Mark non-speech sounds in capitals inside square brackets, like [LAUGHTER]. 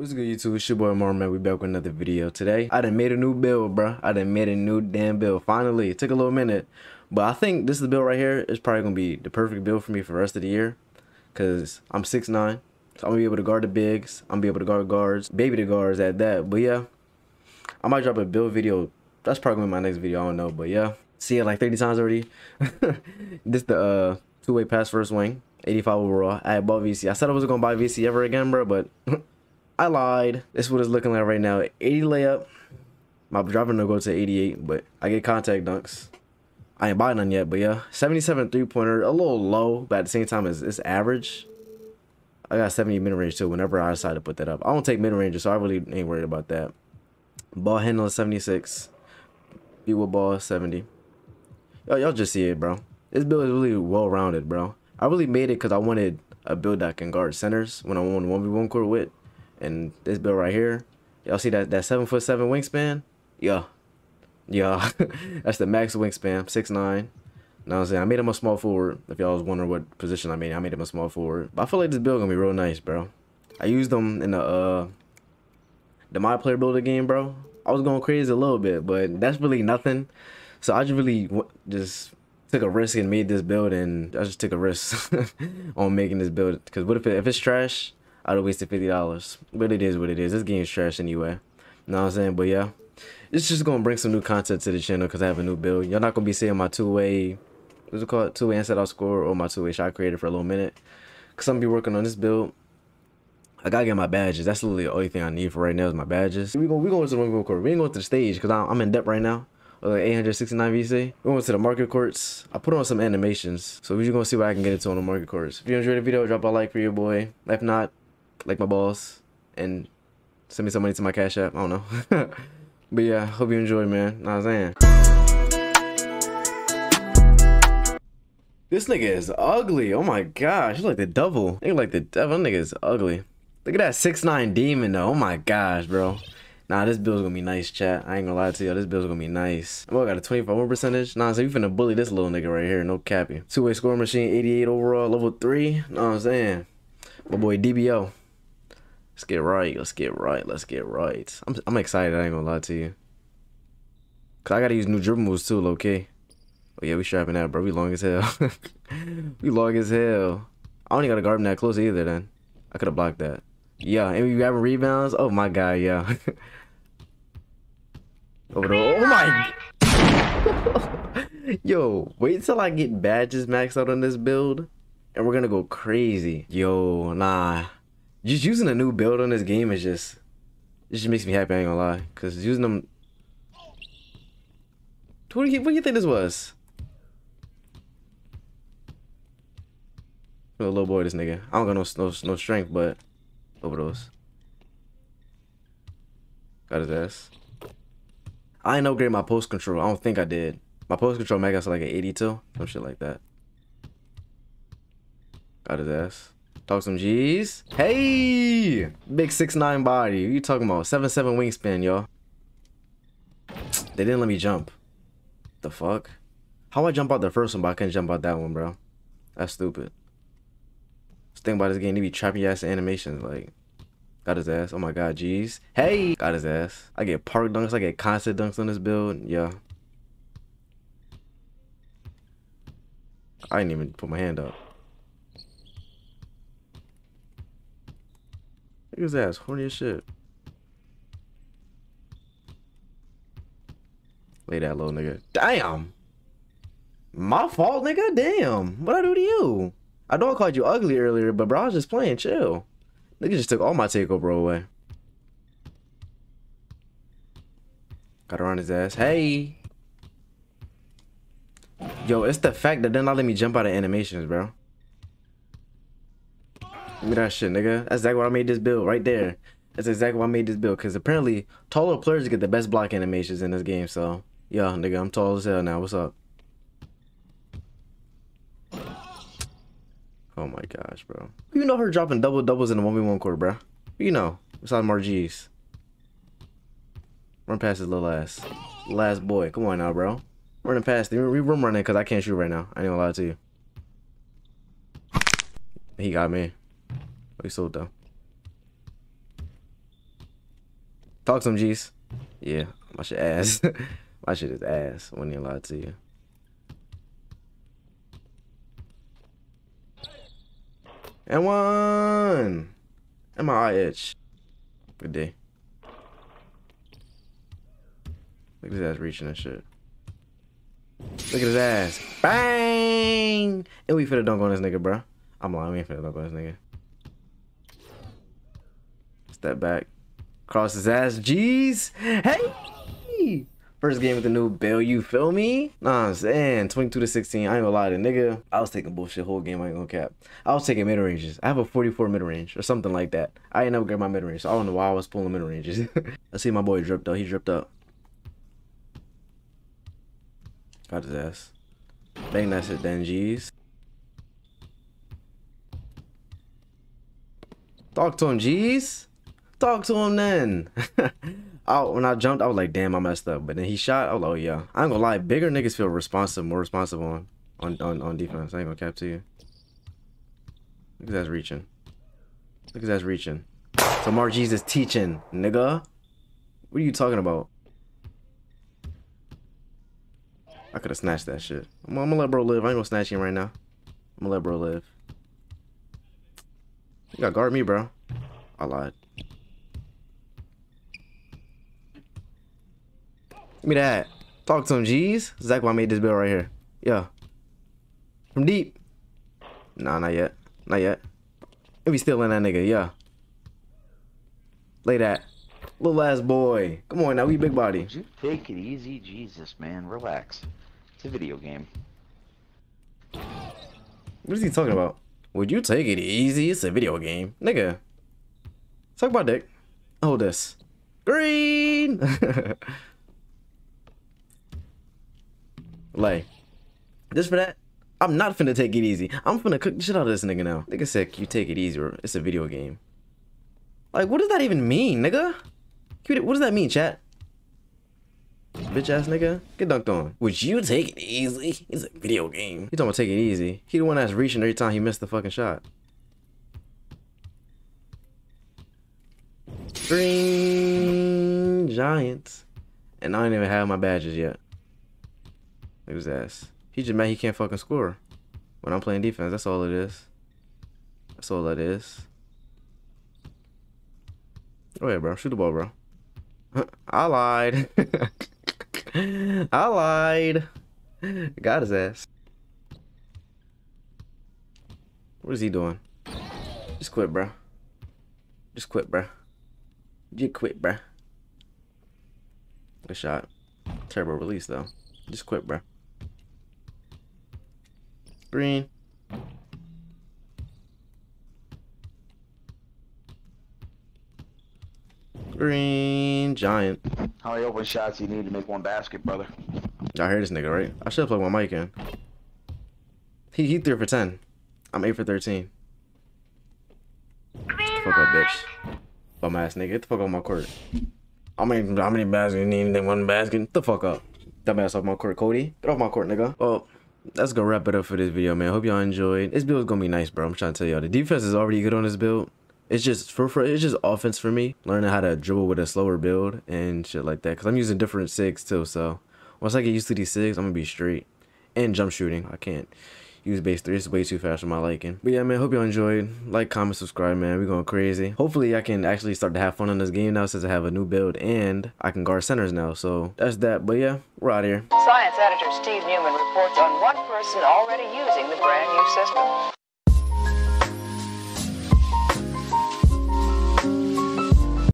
What's good YouTube? It's your boy Marman. We back with another video. Today, I done made a new build, bro. I done made a new damn build. Finally, it took a little minute. But I think this is the build right here. It's probably to be the perfect build for me for the rest of the year. Because I'm 6'9". So I'm to be able to guard the bigs. I'm to be able to guard guards. Baby the guards at that. But yeah, I might drop a build video. That's probably my next video. I don't know. But yeah, see it like 30 times already. [LAUGHS] this the uh, two-way pass first wing. 85 overall. I bought VC. I said I wasn't going to buy VC ever again, bro. But [LAUGHS] I lied. This is what it's looking like right now. 80 layup. My driving to go to 88, but I get contact dunks. I ain't buying none yet, but yeah. 77 three-pointer, a little low, but at the same time, it's, it's average. I got 70 mid-range too whenever I decide to put that up. I don't take mid-range, so I really ain't worried about that. Ball handle 76. Beat with ball 70. Y'all just see it, bro. This build is really well-rounded, bro. I really made it because I wanted a build that can guard centers when I want 1v1 court with. And this build right here, y'all see that, that 7 foot 7 wingspan? Yeah, yeah, [LAUGHS] that's the max wingspan, six nine. What I'm saying? I made him a small forward. If y'all was wondering what position I made, I made him a small forward. But I feel like this build gonna be real nice, bro. I used them in the uh the my player builder game, bro. I was going crazy a little bit, but that's really nothing. So I just really just took a risk and made this build, and I just took a risk [LAUGHS] on making this build. Because what if it, if it's trash? I'd have wasted fifty dollars. But it is what it is. This game's trash anyway. You know what I'm saying? But yeah it's just gonna bring some new content to the channel because I have a new build. Y'all not gonna be seeing my two-way, what's it called, two-way inside out score or my two-way shot creator for a little minute. Cause I'm gonna be working on this build. I gotta get my badges. That's literally the only thing I need for right now is my badges. We go, we going to the market court. We ain't going to the stage because I'm in depth right now. Uh, like 869 VC. We going to the market courts. I put on some animations, so we're just gonna see what I can get into on the market courts. If you enjoyed the video, drop a like for your boy. If not, like my boss and send me some money to my cash app. I don't know. [LAUGHS] But yeah, hope you enjoy, man. Know what I'm saying? This nigga is ugly. Oh my gosh. He's like the devil. Nigga like the devil. Nigga is ugly. Look at that six nine demon though. Oh my gosh, bro. Nah, this build's gonna be nice, chat. I ain't gonna lie to y'all. This build's gonna be nice. Boy, got a 25 percentage. Nah, so you finna bully this little nigga right here. No cappy. Two-way score machine, 88 overall, level 3. Know what I'm saying? My boy DBO. Let's get right. Let's get right. Let's get right. I'm I'm excited. I ain't gonna lie to you. Cause I gotta use new dribble moves too, low key. Oh yeah, we strapping that, bro. We long as hell. [LAUGHS] we long as hell. I only gotta guard him that close either. Then I could have blocked that. Yeah, and we grabbing rebounds. Oh my god, yeah. [LAUGHS] Over the oh my. [LAUGHS] Yo, wait till I get badges maxed out on this build, and we're gonna go crazy. Yo, nah just using a new build on this game is just it just makes me happy. I ain't gonna lie, cause using them. What do you what do you think this was? A little boy, this nigga. I don't got no no no strength, but overdose. Got his ass. I ain't upgrade my post control. I don't think I did. My post control max like an 82, some shit like that. Got his ass. Talk some G's. Hey! Big six nine body. What you talking about? Seven seven wingspan, y'all. They didn't let me jump. The fuck? How I jump out the first one, but I can't jump out that one, bro? That's stupid. This thing about this game, they be trapping ass animations, like. Got his ass. Oh my god, G's. Hey! Got his ass. I get park dunks, I get contact dunks on this build. Yeah. I didn't even put my hand up. Look at his ass, horny as shit. Lay that little nigga. Damn! My fault, nigga? Damn. What I do to you? I know I called you ugly earlier, but bro, I was just playing chill. Nigga just took all my takeover away. Got her on his ass. Hey! Yo, it's the fact that they're not letting me jump out of animations, bro. That shit, nigga. That's exactly why I made this build right there. That's exactly why I made this build. Because apparently, taller players get the best block animations in this game. So, yeah, nigga, I'm tall as hell now. What's up? Oh my gosh, bro. You know her dropping double doubles in the 1v1 court, bro. You know. Besides Margie's. Run past his little ass. Last boy. Come on now, bro. Running past. We room running because I can't shoot right now. I ain't gonna lie to you. He got me. He's so dumb. Talk some G's. Yeah, my shit ass. [LAUGHS] my shit is ass. When you lie to you. And one. And my eye itch. Good day. Look at his ass reaching and shit. Look at his ass. Bang! And we finna dunk on this nigga, bro. I'm lying. We ain't finna dunk on this nigga. Step back. Cross his ass. Jeez. Hey! First game with the new bill, you feel me? Nah, I'm saying 22 to 16. I ain't gonna lie to nigga. I was taking bullshit whole game. I ain't gonna cap. I was taking mid ranges. I have a 44 mid range or something like that. I ain't never get my mid range, so I don't know why I was pulling mid ranges. [LAUGHS] Let's see my boy dripped though. He dripped up. Got his ass. Bang that shit then, G's. Talk to him, G's. Talk to him then. [LAUGHS] I, when I jumped, I was like, damn, I messed up. But then he shot, was like, oh yeah. I ain't gonna lie, bigger niggas feel responsive, more responsive on on, on, on defense. I ain't gonna cap to you. Look at that reaching. Look at that reaching. So Mark Jesus teaching, nigga. What are you talking about? I could have snatched that shit. I'm, I'm, gonna let bro live. I ain't gonna snatch him right now. I'm gonna let bro live. You gotta guard me, bro. I lied. Give me that. Talk to him, G's. Exactly why I made this bill right here. Yeah. From deep. Nah, not yet. Not yet. If he's still in that nigga, yeah. Lay that. Little ass boy. Come on now, we big body. Would you take it easy? Jesus, man. Relax. It's a video game. What is he talking about? Would you take it easy? It's a video game. Nigga. Talk about dick. Hold this. Green! [LAUGHS] Like, just for that, I'm not finna take it easy. I'm finna cook the shit out of this nigga now. Nigga said you take it easy or it's a video game. Like, what does that even mean, nigga? What does that mean, chat? Bitch ass nigga, get dunked on. Would you take it easy? It's a video game. He talking about take it easy. He the one that's reaching every time he missed the fucking shot. Green Giants. And I don't even have my badges yet. Look at his ass. He just mad he can't fucking score. When I'm playing defense, that's all it is. That's all that is. Go ahead, bro. Shoot the ball, bro. [LAUGHS] I lied. [LAUGHS] I lied. Got his ass. What is he doing? Just quit, bro. Just quit, bro. Just quit, bro. Good shot. Terrible release, though. Just quit, bro. Green. Green giant. How many open shots you need to make one basket, brother? Y'all hear this nigga, right? I should have plugged my mic in. He he threw for 10. I'm 8 for 13. Get the fuck up, bitch. Bum ass nigga. Get the fuck off my court. How many, how many baskets you need in one basket? Get the fuck up. Dumbass off my court, Cody. Get off my court, nigga. Well, that's gonna wrap it up for this video, man. Hope y'all enjoyed. This build is gonna be nice, bro. I'm trying to tell y'all. The defense is already good on this build. It's just for, for it's just offense for me. Learning how to dribble with a slower build and shit like that. Cause I'm using different six too. So once I get used to these six, I'm gonna be straight. And jump shooting. I can't use base three. It's way too fast for my liking. But yeah, man, hope y'all enjoyed. Like, comment, subscribe, man. we going crazy. Hopefully, I can actually start to have fun on this game now since I have a new build and I can guard centers now. So that's that. But yeah, we're out here. Science editor Steve Newman reports on one person already using the brand new system.